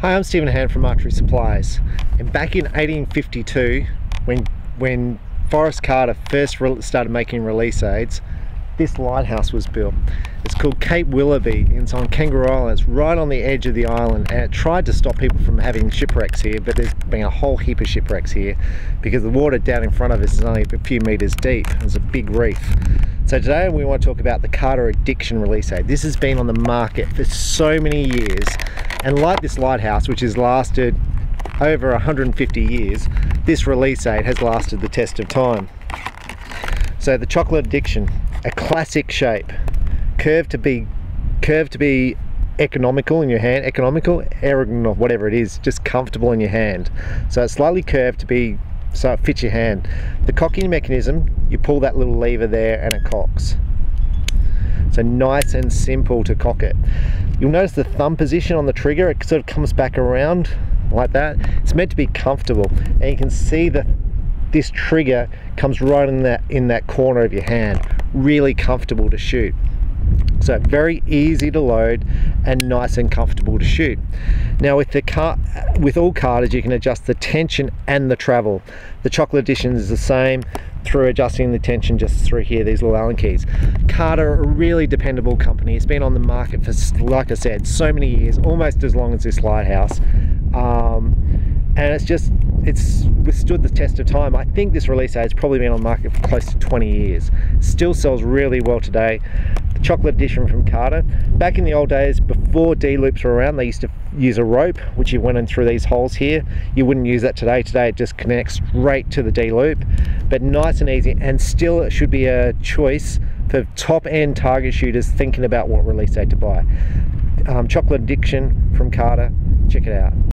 Hi, I'm Stephen Hand from Archery Supplies. And back in 1852, when when Forrest Carter first started making release aids, this lighthouse was built. It's called Cape Willoughby it's on Kangaroo Island. It's right on the edge of the island and it tried to stop people from having shipwrecks here but there's been a whole heap of shipwrecks here because the water down in front of us is only a few meters deep. It's a big reef. So today we want to talk about the Carter Addiction Release Aid. This has been on the market for so many years and like this lighthouse, which has lasted over 150 years, this release aid has lasted the test of time. So the chocolate addiction, a classic shape, curved to be curved to be economical in your hand, economical, ergonomic, whatever it is, just comfortable in your hand. So it's slightly curved to be so it fits your hand. The cocking mechanism, you pull that little lever there and it cocks. So nice and simple to cock it. You'll notice the thumb position on the trigger, it sort of comes back around like that. It's meant to be comfortable and you can see that this trigger comes right in that in that corner of your hand. Really comfortable to shoot. So very easy to load and nice and comfortable to shoot. Now with the car, with all Carters you can adjust the tension and the travel. The chocolate addiction is the same through adjusting the tension just through here, these little Allen keys. Carter, a really dependable company. It's been on the market for, like I said, so many years, almost as long as this lighthouse. Um, and it's just, it's withstood the test of time. I think this release aid has probably been on the market for close to 20 years. Still sells really well today chocolate addiction from Carter. Back in the old days, before D-loops were around, they used to use a rope, which you went in through these holes here. You wouldn't use that today. Today it just connects straight to the D-loop, but nice and easy, and still it should be a choice for top-end target shooters thinking about what release aid to buy. Um, chocolate addiction from Carter,